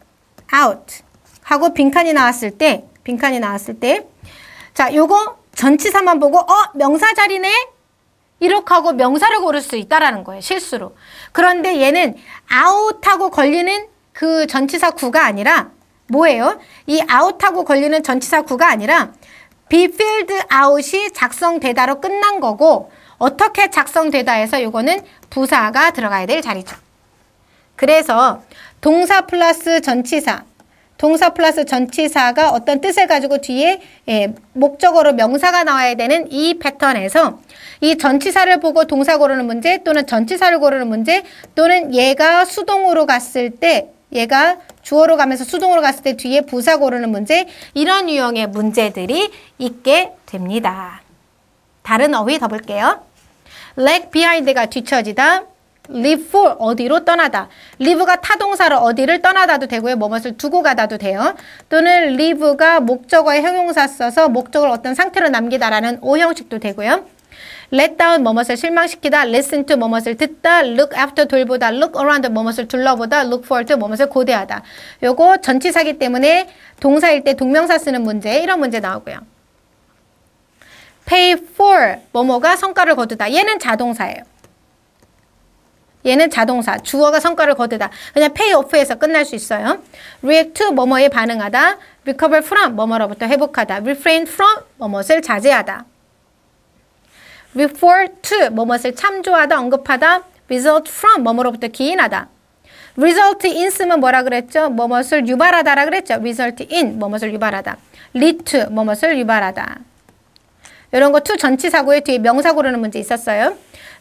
out 하고 빈칸이 나왔을 때 빈칸이 나왔을 때 자, 요거 전치사만 보고 어, 명사 자리네? 이렇게 하고 명사를 고를 수 있다라는 거예요. 실수로. 그런데 얘는 out하고 걸리는 그 전치사 구가 아니라 뭐예요? 이 out하고 걸리는 전치사 구가 아니라 filled out이 작성되다로 끝난 거고 어떻게 작성되다 해서 요거는 부사가 들어가야 될 자리죠. 그래서 동사 플러스 전치사 동사 플러스 전치사가 어떤 뜻을 가지고 뒤에 예, 목적어로 명사가 나와야 되는 이 패턴에서 이 전치사를 보고 동사 고르는 문제 또는 전치사를 고르는 문제 또는 얘가 수동으로 갔을 때 얘가 주어로 가면서 수동으로 갔을 때 뒤에 부사 고르는 문제 이런 유형의 문제들이 있게 됩니다. 다른 어휘 더 볼게요. lag behind가 뒤처지다. Leave for 어디로 떠나다. leave가 타동사로 어디를 떠나다도 되고요. 뭐뭇을 두고 가다도 돼요. 또는 leave가 목적어의 형용사 써서 목적을 어떤 상태로 남기다라는 오형식도 되고요. let down 뭐뭇을 실망시키다, listen to 뭐뭇을 듣다, look after 돌보다, look around 뭐뭇을 둘러보다, look forward 뭐뭇을 고대하다. 요거 전치사기 때문에 동사일 때 동명사 쓰는 문제 이런 문제 나오고요. pay for 뭐뭐가 성과를 거두다. 얘는 자동사예요. 얘는 자동사, 주어가 성과를 거두다. 그냥 off에서 끝날 수 있어요. react to 뭐뭐에 반응하다. recover from 뭐뭐로부터 회복하다. refrain from 뭐뭇을 자제하다. refer to 뭐뭇을 참조하다, 언급하다. result from 뭐뭐로부터 기인하다. result in 쓰면 뭐라 그랬죠? 뭐뭇을 유발하다라 그랬죠? result in 뭐뭇을 유발하다. lead to 뭐뭇을 유발하다. 이런 거 to 전치사고의 뒤에 명사 고르는 문제 있었어요.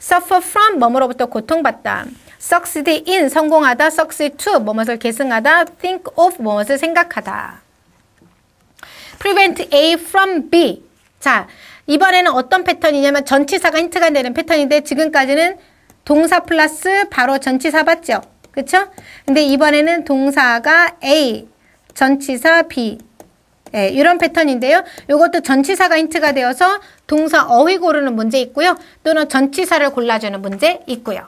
Suffer from 뭐뭐로부터 고통받다. succeed in 성공하다. succeed to 뭐뭇을 계승하다. think of 뭐뭇을 생각하다. prevent A from B. 자, 이번에는 어떤 패턴이냐면 전치사가 힌트가 되는 패턴인데 지금까지는 동사 플러스 바로 전치사 봤죠? 그쵸? 근데 이번에는 동사가 A, 전치사 B. 예, 이런 패턴인데요. 이것도 전치사가 힌트가 되어서 동사 어휘 고르는 문제 있고요. 또는 전치사를 골라주는 문제 있고요.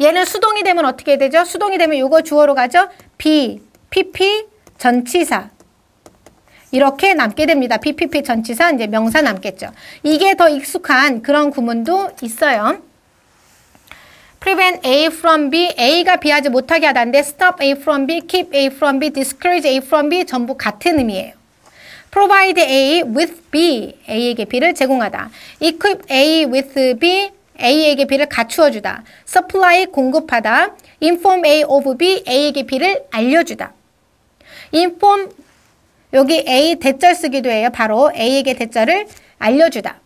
얘는 수동이 되면 어떻게 되죠? 수동이 되면 이거 주어로 가죠? be, pp, 전치사. 이렇게 남게 됩니다. PPP 전치사 이제 명사 남겠죠. 이게 더 익숙한 그런 구문도 있어요. Prevent A from B, A가 B하지 못하게 하다인데 stop A from B, keep A from B, discourage A from B 전부 같은 의미예요. provide A with B, A에게 B를 제공하다. equip A with B, A에게 B를 갖추어 주다. supply 공급하다. inform A of B, A에게 B를 알려주다. inform 여기 A 대절 쓰기도 해요. 바로 A에게 대절을 알려주다.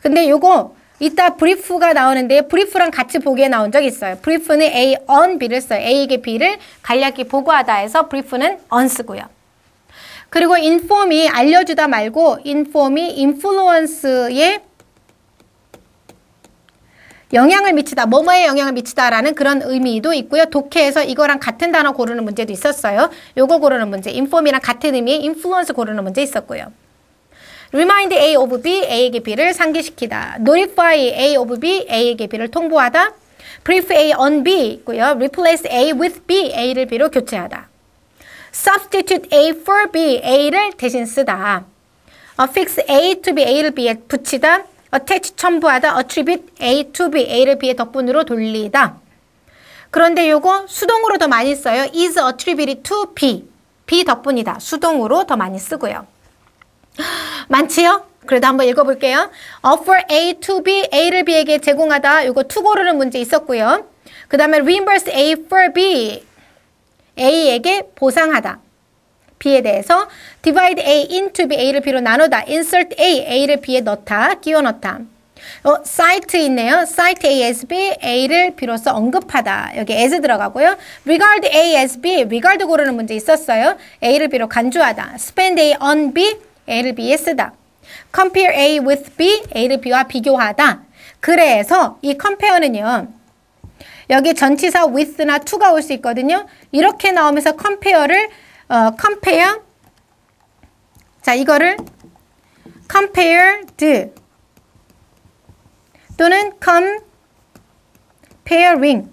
근데 요거 이따 브리프가 나오는데 브리프랑 같이 보기에 나온 적 있어요. 브리프는 A on B를 써요. A에게 B를 간략히 보고하다 해서 브리프는 on 쓰고요. 그리고 inform이 알려주다 말고 inform이 influence에 영향을 미치다, 뭐뭐에 영향을 미치다라는 그런 의미도 있고요. 독해에서 이거랑 같은 단어 고르는 문제도 있었어요. 요거 고르는 문제, inform이랑 같은 의미의 influence 고르는 문제 있었고요. Remind A of B, A에게 B를 상기시키다. notify A of B, A에게 B를 통보하다. brief A on B 있고요. replace A with B, A를 B로 교체하다. substitute A for B, A를 대신 쓰다. affix A to B, A를 B에 붙이다. attach 첨부하다. attribute A to B, A를 B의 덕분으로 돌리다. 그런데 요거 수동으로 더 많이 써요. is attributed to B. B 덕분이다. 수동으로 더 많이 쓰고요. 많지요? 그래도 한번 읽어볼게요. offer A to B, A를 B에게 제공하다. 요거 to 고르는 문제 있었고요. 그 다음에 reimburse A for B, A에게 보상하다. B에 대해서 divide A into B, A를 B로 나누다. insert A, A를 B에 넣다. 끼워 넣다. 어, cite 있네요. cite A as B, A를 B로서 언급하다. 여기 as 들어가고요. regard A as B, regard 고르는 문제 있었어요. A를 B로 간주하다. spend A on B, A를 B에 쓰다. compare A with B, A를 B와 비교하다. 그래서 이 compare는요. 여기 전치사 with나 to가 올 수 있거든요. 이렇게 나오면서 compare를 어, compare 자 이거를 compared 또는 comparing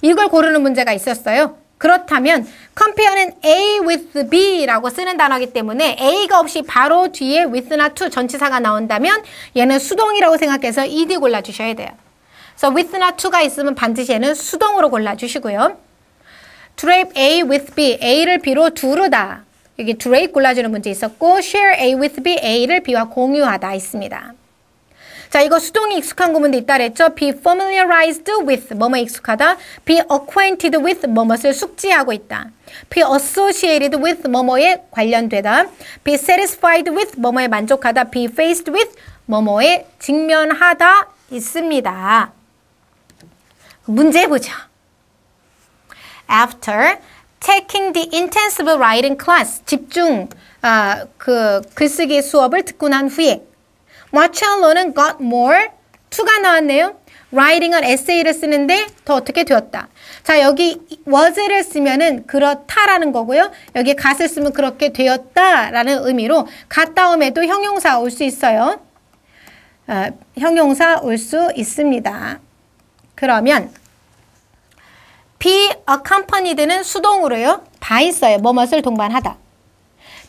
이걸 고르는 문제가 있었어요. 그렇다면 compare는 A with B라고 쓰는 단어이기 때문에 A가 없이 바로 뒤에 with나 to 전치사가 나온다면 얘는 수동이라고 생각해서 ed 골라주셔야 돼요. 그래서 with나 to가 있으면 반드시 얘는 수동으로 골라주시고요. drape A with B, A를 B로 두르다. 여기 drape 골라주는 문제 있었고 share A with B, A를 B와 공유하다 있습니다. 자, 이거 수동이 익숙한 구문도 있다 그랬죠? be familiarized with 뭐뭐 익숙하다. be acquainted with 뭐뭐를 숙지하고 있다. be associated with 뭐뭐에 관련되다. be satisfied with 뭐뭐에 만족하다. be faced with 뭐뭐에 직면하다 있습니다. 문제 보자. After taking the intensive writing class, 집중 아, 그 글쓰기 수업을 듣고 난 후에 마첼로는 got more, to가 나왔네요. writing은 essay를 쓰는데 더 어떻게 되었다. 자, 여기 was를 쓰면은 그렇다라는 거고요. 여기 gat을 쓰면 그렇게 되었다라는 의미로 gat 다음에도 형용사 올 수 있어요. 어, 형용사 올 수 있습니다. 그러면 be accompanied는 수동으로요. by 써요. 뭐뭇을 동반하다.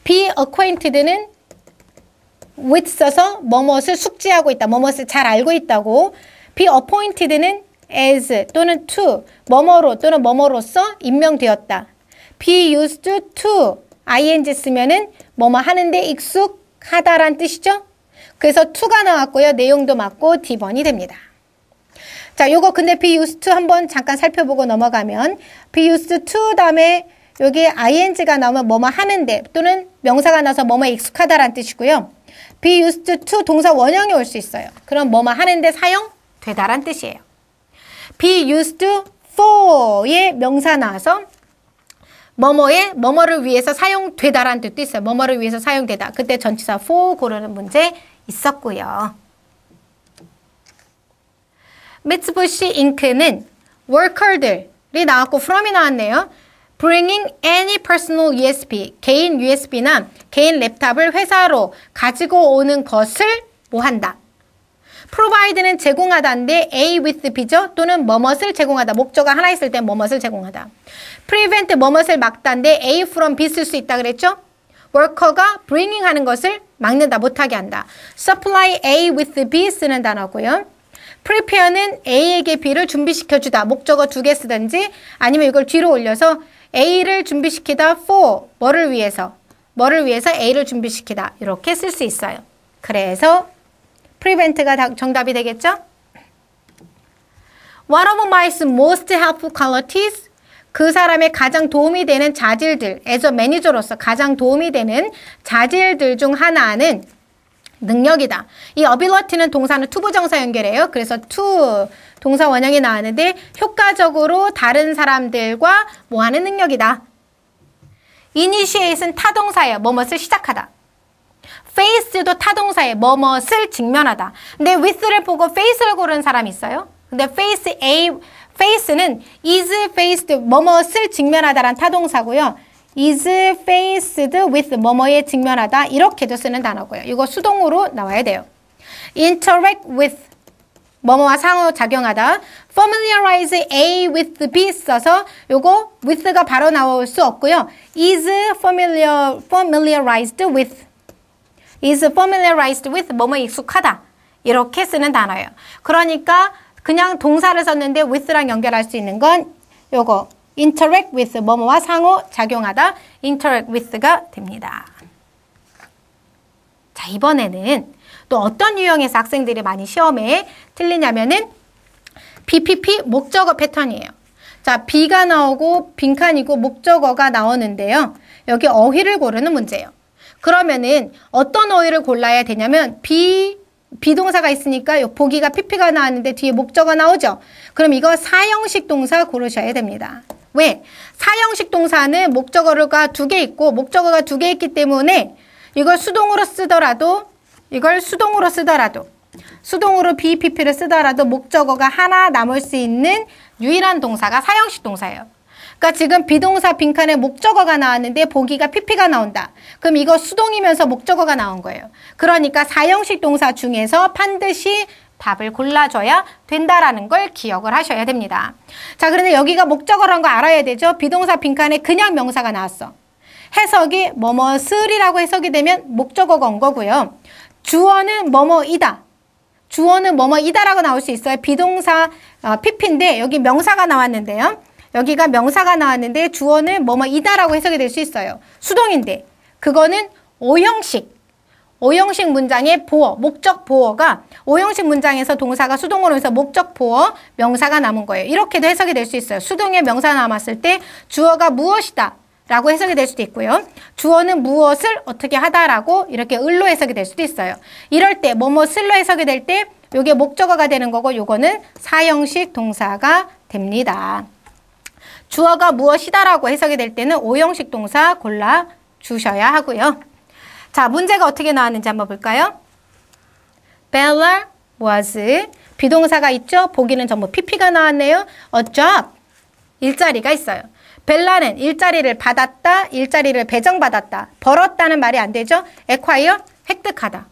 be acquainted는 with 써서 뭐뭇을 숙지하고 있다. 뭐뭇을 잘 알고 있다고. be appointed는 as 또는 to 뭐뭐로 또는 뭐뭐로서 임명되었다. be used to ing 쓰면은 뭐뭐 하는데 익숙하다란 뜻이죠. 그래서 to가 나왔고요. 내용도 맞고 D번이 됩니다. 자, 요거 근데 be used to 한번 잠깐 살펴보고 넘어가면 be used to 다음에 여기 ing가 나오면 뭐뭐 하는데 또는 명사가 나서 뭐뭐 익숙하다란 뜻이고요. Be used to 동사 원형이 올 수 있어요. 그럼 뭐뭐 하는데 사용되다란 뜻이에요. be used for의 명사 나와서 뭐뭐에 뭐뭐를 위해서 사용되다란 뜻도 있어요. 뭐뭐를 위해서 사용되다. 그때 전치사 for 고르는 문제 있었고요. 미츠부시 잉크는 worker들이 나왔고 from이 나왔네요. Bringing any personal USB, 개인 USB나 개인 랩탑을 회사로 가지고 오는 것을 뭐 한다. provide는 제공하다인데 A with B죠? 또는 뭐뭇을 제공하다. 목적어 하나 있을 때 뭐뭇을 제공하다. prevent 뭐뭇을 막다인데 A from B 쓸 수 있다 그랬죠? worker가 bringing 하는 것을 막는다, 못하게 한다. supply A with B 쓰는 단어고요. prepare는 A에게 B를 준비시켜주다. 목적어 두 개 쓰든지 아니면 이걸 뒤로 올려서 A를 준비시키다 for 뭐를 위해서 뭐를 위해서 A를 준비시키다 이렇게 쓸 수 있어요. 그래서 prevent가 정답이 되겠죠? One of my most helpful qualities 그 사람의 가장 도움이 되는 자질들, as a manager로서 가장 도움이 되는 자질들 중 하나는 능력이다. 이 ability는 동사는 투부정사 연결해요. 그래서 to 동사 원형이 나왔는데 효과적으로 다른 사람들과 뭐 하는 능력이다. initiate은 타동사예요. 뭐뭇을 시작하다. face도 타동사예요. 뭐뭇을 직면하다. 근데 with를 보고 face를 고른 사람이 있어요. 근데 face A, face는 is faced 뭐뭇을 직면하다란 타동사고요. Is faced with 뭐뭐에 직면하다 이렇게도 쓰는 단어고요. 이거 수동으로 나와야 돼요. interact with 뭐뭐와 상호작용하다. familiarize A with B 써서 요거 with가 바로 나올 수 없고요. is familiar, familiarized with is familiarized with 뭐뭐 익숙하다. 이렇게 쓰는 단어예요. 그러니까 그냥 동사를 썼는데 with랑 연결할 수 있는 건 요거 interact with 뭐뭐와 상호 작용하다 interact with가 됩니다. 자, 이번에는 또 어떤 유형에서 학생들이 많이 시험에 틀리냐면은 BPP 목적어 패턴이에요. 자, B가 나오고 빈칸이고 목적어가 나오는데요. 여기 어휘를 고르는 문제예요. 그러면은 어떤 어휘를 골라야 되냐면 비 비동사가 있으니까 보기가 PP가 나왔는데 뒤에 목적어 나오죠. 그럼 이거 사형식 동사 고르셔야 됩니다. 왜? 사형식 동사는 목적어가 두 개 있고 목적어가 두 개 있기 때문에 이걸 수동으로 쓰더라도 이걸 수동으로 쓰더라도 수동으로 BPP를 쓰더라도 목적어가 하나 남을 수 있는 유일한 동사가 사형식 동사예요. 그러니까 지금 비동사 빈칸에 목적어가 나왔는데 보기가 PP가 나온다. 그럼 이거 수동이면서 목적어가 나온 거예요. 그러니까 사형식 동사 중에서 반드시 답을 골라줘야 된다라는 걸 기억을 하셔야 됩니다. 자, 그런데 여기가 목적어라는 거 알아야 되죠? 비동사 빈칸에 그냥 명사가 나왔어. 해석이 뭐뭐을이라고 해석이 되면 목적어가 온 거고요. 주어는 뭐뭐이다. 주어는 뭐뭐이다라고 나올 수 있어요. 비동사 어, PP인데 여기 명사가 나왔는데요. 여기가 명사가 나왔는데 주어는 뭐뭐이다라고 해석이 될 수 있어요. 수동인데 그거는 오형식 오형식 문장의 보어, 목적 보어가 오형식 문장에서 동사가 수동으로 해서 목적 보어, 명사가 남은 거예요. 이렇게도 해석이 될 수 있어요. 수동의 명사 남았을 때 주어가 무엇이다 라고 해석이 될 수도 있고요. 주어는 무엇을 어떻게 하다라고 이렇게 을로 해석이 될 수도 있어요. 이럴 때 뭐뭐 슬로 해석이 될 때 요게 목적어가 되는 거고 요거는 사형식 동사가 됩니다. 주어가 무엇이다라고 해석이 될 때는 오형식 동사 골라 주셔야 하고요. 자, 문제가 어떻게 나왔는지 한번 볼까요? Bella was 비동사가 있죠? 보기는 전부 PP가 나왔네요. A job 일자리가 있어요. 벨라는 일자리를 받았다, 일자리를 배정받았다. 벌었다는 말이 안 되죠? acquire 획득하다.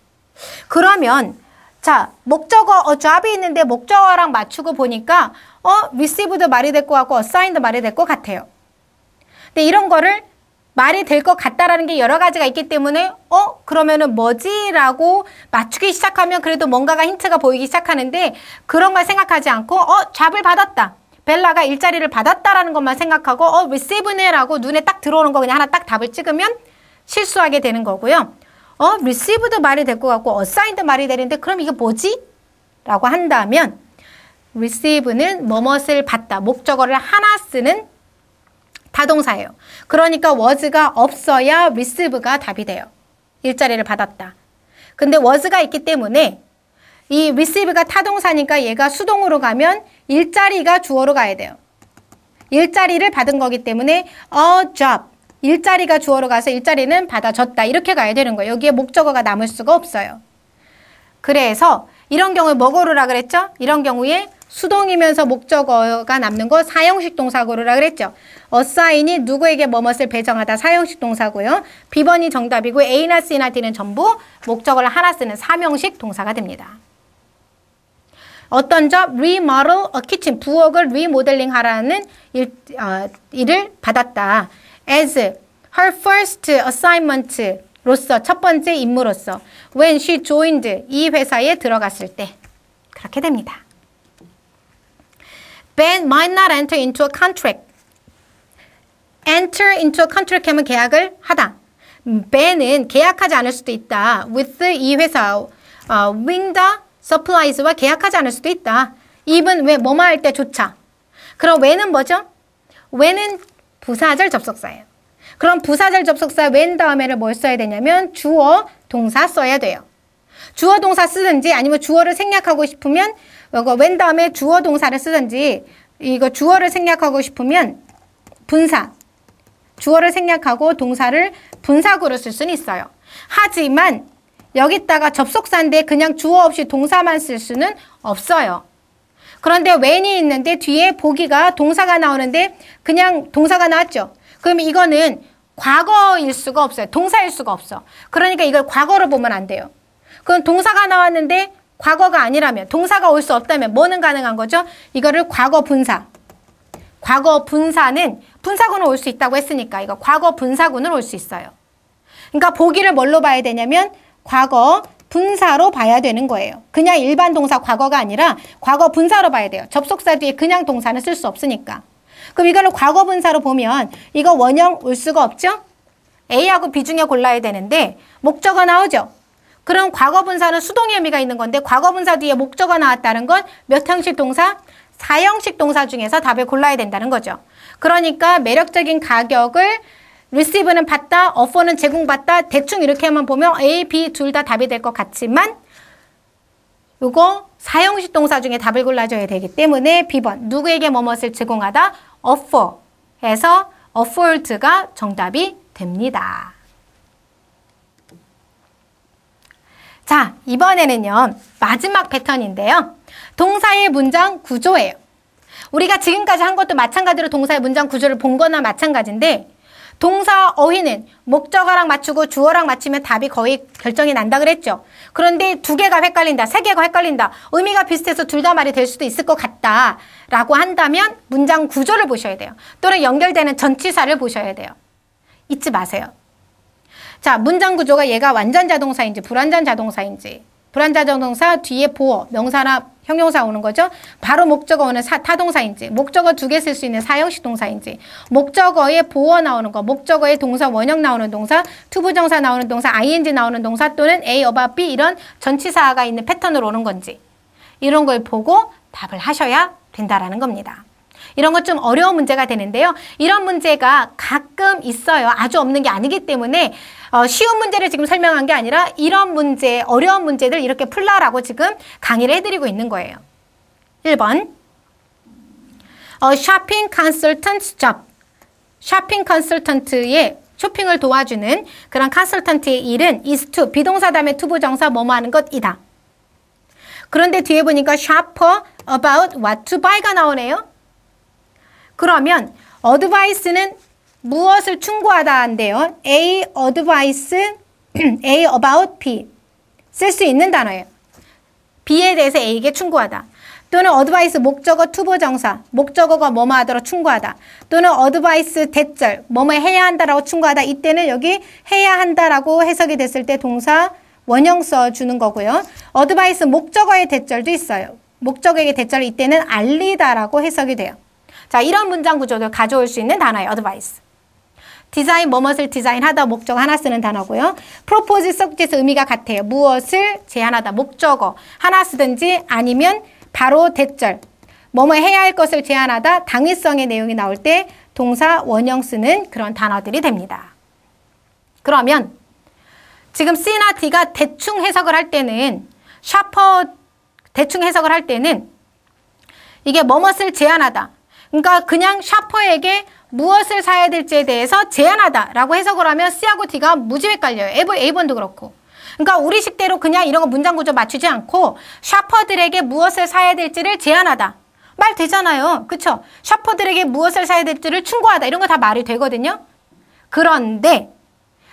그러면 자, 목적어 어, job이 있는데 목적어랑 맞추고 보니까 어, receive도 말이 될 것 같고 assigned 말이 될 것 같아요. 근데 이런 거를 말이 될 것 같다라는 게 여러 가지가 있기 때문에 어? 그러면은 뭐지라고 맞추기 시작하면 그래도 뭔가가 힌트가 보이기 시작하는데 그런 걸 생각하지 않고 어? 잡을 받았다. 벨라가 일자리를 받았다라는 것만 생각하고 어? receive네라고 눈에 딱 들어오는 거 그냥 하나 딱 답을 찍으면 실수하게 되는 거고요. 어? receive도 말이 될 것 같고 assigned 말이 되는데 그럼 이게 뭐지? 라고 한다면 receive는 뭐뭇을 받다 목적어를 하나 쓰는 타동사예요. 그러니까 was가 없어야 receive가 답이 돼요. 일자리를 받았다. 근데 was가 있기 때문에 이 receive가 타동사니까 얘가 수동으로 가면 일자리가 주어로 가야 돼요. 일자리를 받은 거기 때문에 a job 일자리가 주어로 가서 일자리는 받아졌다 이렇게 가야 되는 거예요. 여기에 목적어가 남을 수가 없어요. 그래서 이런 경우에 뭐 고르라 그랬죠? 이런 경우에 수동이면서 목적어가 남는 거 사형식 동사 고르라 그랬죠. 어사인이 누구에게 뭐뭇을 배정하다 사형식 동사고요. B번이 정답이고 A나 C나 D는 전부 목적어를 하나 쓰는 사명식 동사가 됩니다. 어떤 점? remodel a kitchen. 부엌을 리모델링 하라는 일, 어, 일을 받았다. as her first assignment 로서 첫 번째 임무로서 when she joined 이 회사에 들어갔을 때 그렇게 됩니다. Ben might not enter into a contract. enter into a contract 하면 계약을 하다. Ben은 계약하지 않을 수도 있다. with 이 회사 어, winged supplies와 계약하지 않을 수도 있다. even 왜 뭐뭐 할 때조차. 그럼 when은 뭐죠? when은 부사절 접속사예요. 그럼 부사절 접속사 when 다음에를 뭘 써야 되냐면 주어 동사 써야 돼요. 주어 동사 쓰든지 아니면 주어를 생략하고 싶으면 이거 when 다음에 주어 동사를 쓰든지 이거 주어를 생략하고 싶으면 분사 주어를 생략하고 동사를 분사구로 쓸 수는 있어요. 하지만 여기다가 접속사인데 그냥 주어 없이 동사만 쓸 수는 없어요. 그런데 when이 있는데 뒤에 보기가 동사가 나오는데 그냥 동사가 나왔죠. 그럼 이거는 과거일 수가 없어요. 동사일 수가 없어. 그러니까 이걸 과거로 보면 안 돼요. 그럼 동사가 나왔는데 과거가 아니라면 동사가 올 수 없다면 뭐는 가능한 거죠? 이거를 과거 분사. 과거 분사는 분사구는 올 수 있다고 했으니까 이거 과거 분사구는 올 수 있어요. 그러니까 보기를 뭘로 봐야 되냐면 과거 분사로 봐야 되는 거예요. 그냥 일반 동사 과거가 아니라 과거 분사로 봐야 돼요. 접속사 뒤에 그냥 동사는 쓸 수 없으니까. 그럼 이거를 과거 분사로 보면 이거 원형 올 수가 없죠? A하고 B 중에 골라야 되는데 목적어 나오죠? 그럼 과거 분사는 수동의 의미가 있는 건데 과거 분사 뒤에 목적어 나왔다는 건 몇 형식 동사? 4형식 동사 중에서 답을 골라야 된다는 거죠. 그러니까 매력적인 가격을 receive는 받다, offer는 제공받다 대충 이렇게만 보면 A, B 둘 다 답이 될 것 같지만 이거 사형식 동사 중에 답을 골라줘야 되기 때문에 B번 누구에게 뭐뭇을 제공하다 offer 해서 offered가 정답이 됩니다. 자 이번에는요 마지막 패턴인데요 동사의 문장 구조예요. 우리가 지금까지 한 것도 마찬가지로 동사의 문장 구조를 본 거나 마찬가지인데 동사 어휘는 목적어랑 맞추고 주어랑 맞추면 답이 거의 결정이 난다 그랬죠. 그런데 두 개가 헷갈린다. 세 개가 헷갈린다. 의미가 비슷해서 둘 다 말이 될 수도 있을 것 같다. 라고 한다면 문장 구조를 보셔야 돼요. 또는 연결되는 전치사를 보셔야 돼요. 잊지 마세요. 자, 문장 구조가 얘가 완전 자동사인지 불완전 자동사인지 불완자동사 뒤에 보어, 명사나 형용사 오는 거죠. 바로 목적어 오는 사, 타동사인지, 목적어 두 개 쓸 수 있는 사형식 동사인지, 목적어에 보어 나오는 거, 목적어에 동사 원형 나오는 동사, 투부정사 나오는 동사, ing 나오는 동사 또는 a, about b 이런 전치사가 있는 패턴으로 오는 건지 이런 걸 보고 답을 하셔야 된다라는 겁니다. 이런 것좀 어려운 문제가 되는데요. 이런 문제가 가끔 있어요. 아주 없는 게 아니기 때문에 어, 쉬운 문제를 지금 설명한 게 아니라 이런 문제, 어려운 문제들 이렇게 풀라라고 지금 강의를 해드리고 있는 거예요. 1번 어, shopping consultant job 쇼핑 컨설턴트의 쇼핑을 도와주는 그런 컨설턴트의 일은 is to 비동사 다음에 to 부정사 뭐뭐 하는 것이다. 그런데 뒤에 보니까 shopper about what to buy가 나오네요. 그러면 advice는 무엇을 충고하다인데요. A advice, A about B 쓸 수 있는 단어예요. B에 대해서 A에게 충고하다. 또는 advice 목적어 투보 정사 목적어가 뭐뭐 하도록 충고하다. 또는 advice 대절 뭐뭐 해야 한다라고 충고하다. 이때는 여기 해야 한다라고 해석이 됐을 때 동사 원형 써주는 거고요. advice 목적어의 대절도 있어요. 목적어의 대절 이때는 알리다라고 해석이 돼요. 자, 이런 문장 구조를 가져올 수 있는 단어예요. advice. 디자인 뭐뭇을 디자인하다 목적 하나 쓰는 단어고요. propose, suggest 의미가 같아요. 무엇을 제안하다 목적어 하나 쓰든지 아니면 바로 대절 뭐뭐 해야 할 것을 제안하다 당위성의 내용이 나올 때 동사 원형 쓰는 그런 단어들이 됩니다. 그러면 지금 C나 D가 대충 해석을 할 때는 샤퍼 대충 해석을 할 때는 이게 뭐뭇을 제안하다 그러니까 그냥 샤퍼에게 무엇을 사야 될지에 대해서 제안하다라고 해석을 하면 C하고 D가 무지 헷갈려요. A번도 그렇고. 그러니까 우리 식대로 그냥 이런 거 문장 구조 맞추지 않고 샤퍼들에게 무엇을 사야 될지를 제안하다. 말 되잖아요. 그쵸? 샤퍼들에게 무엇을 사야 될지를 충고하다. 이런 거 다 말이 되거든요. 그런데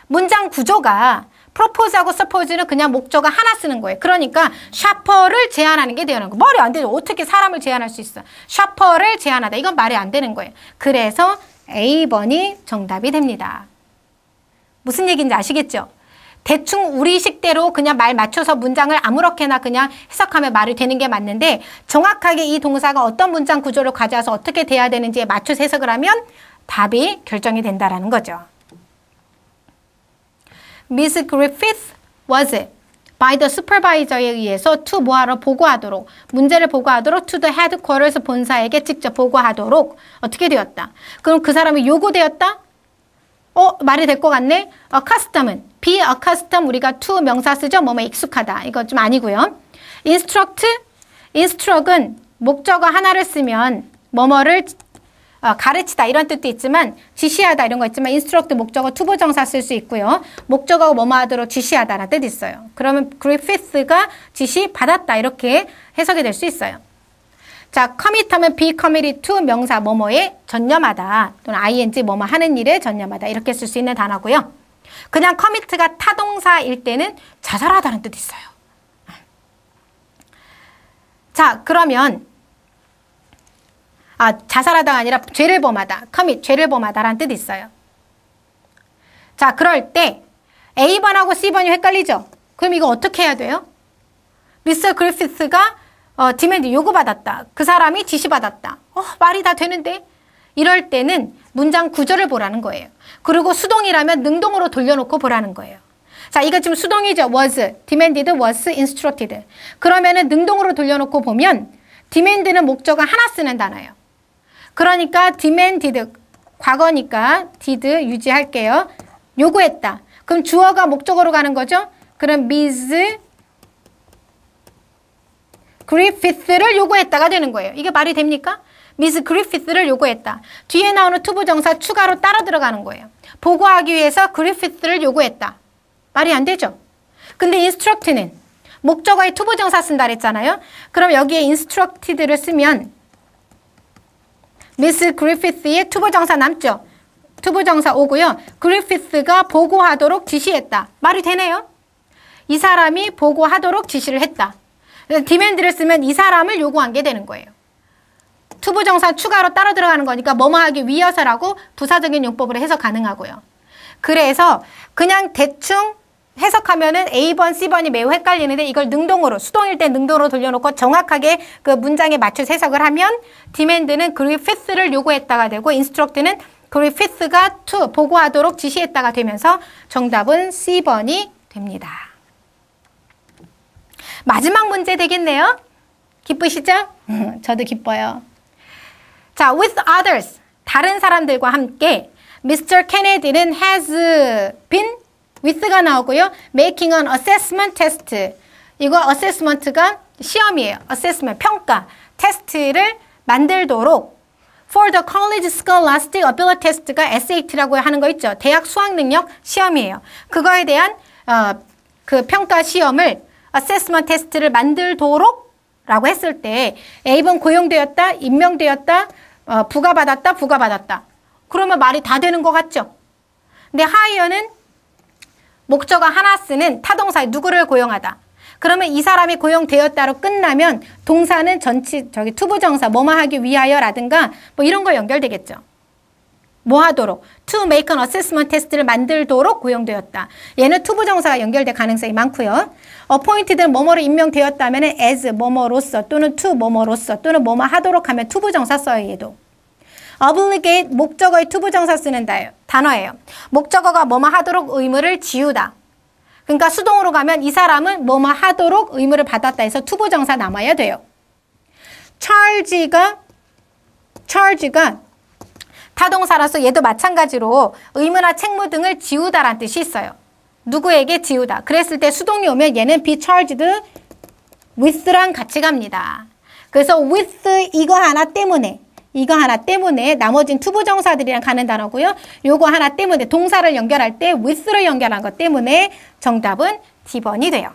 문장 구조가 프로포즈하고 서포즈는 그냥 목적어 하나 쓰는 거예요. 그러니까 샤퍼를 제한하는 게 되는 거예요. 말이 안 되죠. 어떻게 사람을 제한할 수 있어. 샤퍼를 제한하다. 이건 말이 안 되는 거예요. 그래서 A번이 정답이 됩니다. 무슨 얘기인지 아시겠죠? 대충 우리 식대로 그냥 말 맞춰서 문장을 아무렇게나 그냥 해석하면 말이 되는 게 맞는데 정확하게 이 동사가 어떤 문장 구조를 가져와서 어떻게 돼야 되는지에 맞춰서 해석을 하면 답이 결정이 된다라는 거죠. Miss Griffith was by the supervisor에 의해서 to 뭐하러 보고하도록 문제를 보고하도록 to the headquarters 본사에게 직접 보고하도록 어떻게 되었다. 그럼 그 사람이 요구되었다? 어 말이 될 것 같네. accustom은 be accustom 우리가 to 명사 쓰죠. 뭐뭐 익숙하다. 이거 좀 아니고요. instruct instruct은 목적어 하나를 쓰면 뭐뭐를 어, 가르치다 이런 뜻도 있지만 지시하다 이런 거 있지만 instruct 목적어 투부정사 쓸 수 있고요. 목적어 뭐뭐 하도록 지시하다라는 뜻이 있어요. 그러면 그리피스가 지시 받았다 이렇게 해석이 될 수 있어요. 자, commit하면 be committed to 명사 뭐뭐에 전념하다 또는 ing 뭐뭐 하는 일에 전념하다 이렇게 쓸 수 있는 단어고요. 그냥 commit가 타동사일 때는 자살하다는 뜻이 있어요. 자, 그러면 아, 자살하다가 아니라 죄를 범하다. commit, 죄를 범하다라는 뜻이 있어요. 자, 그럴 때 A번하고 C번이 헷갈리죠? 그럼 이거 어떻게 해야 돼요? 미스터 그리피스가 어, demand 요구받았다. 그 사람이 지시받았다. 어, 말이 다 되는데? 이럴 때는 문장 구조를 보라는 거예요. 그리고 수동이라면 능동으로 돌려놓고 보라는 거예요. 자, 이거 지금 수동이죠. was, demanded, was, instructed. 그러면은 능동으로 돌려놓고 보면 demand는 목적어 하나 쓰는 단어예요. 그러니까 demanded, 과거니까 did 유지할게요. 요구했다. 그럼 주어가 목적어로 가는 거죠? 그럼 Miss Griffith를 요구했다가 되는 거예요. 이게 말이 됩니까? 미스 그리피스를 요구했다. 뒤에 나오는 투부 정사 추가로 따라 들어가는 거예요. 보고하기 위해서 그리피스를 요구했다. 말이 안 되죠? 근데 instruct는 목적어에 to부정사 쓴다 그랬잖아요. 그럼 여기에 instructed를 쓰면 미스 그리피스의 to부정사 남죠? to부정사 오고요. 그리피스가 보고하도록 지시했다. 말이 되네요? 이 사람이 보고하도록 지시를 했다. demand를 쓰면 이 사람을 요구한 게 되는 거예요. to부정사 추가로 따로 들어가는 거니까 뭐뭐 하기 위해서라고 부사적인 용법으로 해석 가능하고요. 그래서 그냥 대충 해석하면은 A번, C번이 매우 헷갈리는데 이걸 능동으로, 수동일 때 능동으로 돌려놓고 정확하게 그 문장에 맞춰서 해석을 하면 demand는 그리피스를 요구했다가 되고 instruct는 그리피스가 to 보고하도록 지시했다가 되면서 정답은 C번이 됩니다. 마지막 문제 되겠네요. 기쁘시죠? 저도 기뻐요. 자, with others. 다른 사람들과 함께 Mr. Kennedy는 has been with가 나오고요. making an assessment test. 이거 assessment가 시험이에요. assessment, 평가. 테스트를 만들도록 for the college scholastic ability test가 SAT라고 하는 거 있죠. 대학 수학 능력 시험이에요. 그거에 대한 어, 그 평가 시험을 assessment test를 만들도록 라고 했을 때 A번 고용되었다, 임명되었다, 어, 부과받았다, 부과받았다. 그러면 말이 다 되는 것 같죠? 근데 하이어는 목적어 하나 쓰는 타동사에 누구를 고용하다. 그러면 이 사람이 고용되었다로 끝나면 동사는 전치 저기 to부정사 뭐뭐 하기 위하여라든가 뭐 이런 거 연결되겠죠. 뭐 하도록 to make an assessment test를 만들도록 고용되었다. 얘는 to부정사가 연결될 가능성이 많고요. appointed 뭐뭐로 임명되었다면 as 뭐뭐로서 또는 to 뭐뭐로서 또는 뭐뭐 하도록 하면 to부정사 써요 얘도. Obligate 목적어에 to부정사 쓰는 단어예요. 목적어가 뭐뭐 하도록 의무를 지우다. 그러니까 수동으로 가면 이 사람은 뭐뭐 하도록 의무를 받았다 해서 to부정사 남아야 돼요. charge가 charge가 타동사라서 얘도 마찬가지로 의무나 책무 등을 지우다란 뜻이 있어요. 누구에게 지우다. 그랬을 때 수동이 오면 얘는 be charged with랑 같이 갑니다. 그래서 with 이거 하나 때문에 이거 하나 때문에 나머진 to부정사들이랑 가는 단어고요. 요거 하나 때문에 동사를 연결할 때 with를 연결한 것 때문에 정답은 D번이 돼요.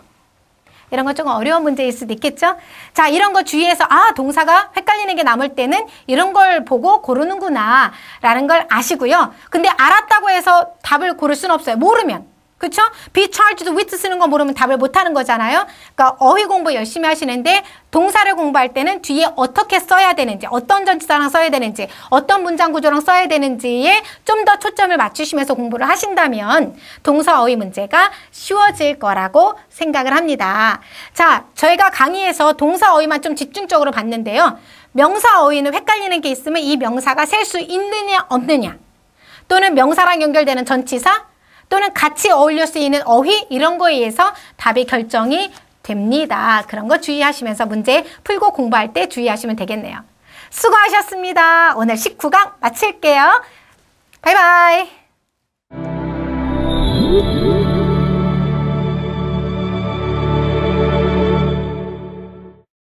이런 거 조금 어려운 문제일 수도 있겠죠? 자, 이런 거 주의해서 아, 동사가 헷갈리는 게 남을 때는 이런 걸 보고 고르는구나 라는 걸 아시고요. 근데 알았다고 해서 답을 고를 수는 없어요. 모르면. 그쵸? be charged with 쓰는 거 모르면 답을 못 하는 거잖아요. 그러니까 어휘 공부 열심히 하시는데 동사를 공부할 때는 뒤에 어떻게 써야 되는지, 어떤 전치사랑 써야 되는지, 어떤 문장 구조랑 써야 되는지에 좀 더 초점을 맞추시면서 공부를 하신다면 동사 어휘 문제가 쉬워질 거라고 생각을 합니다. 자, 저희가 강의에서 동사 어휘만 좀 집중적으로 봤는데요. 명사 어휘는 헷갈리는 게 있으면 이 명사가 셀 수 있느냐 없느냐 또는 명사랑 연결되는 전치사 또는 같이 어울려 쓰이는 어휘 이런 거에 의해서 답이 결정이 됩니다. 그런 거 주의하시면서 문제 풀고 공부할 때 주의하시면 되겠네요. 수고하셨습니다. 오늘 19강 마칠게요. 바이바이.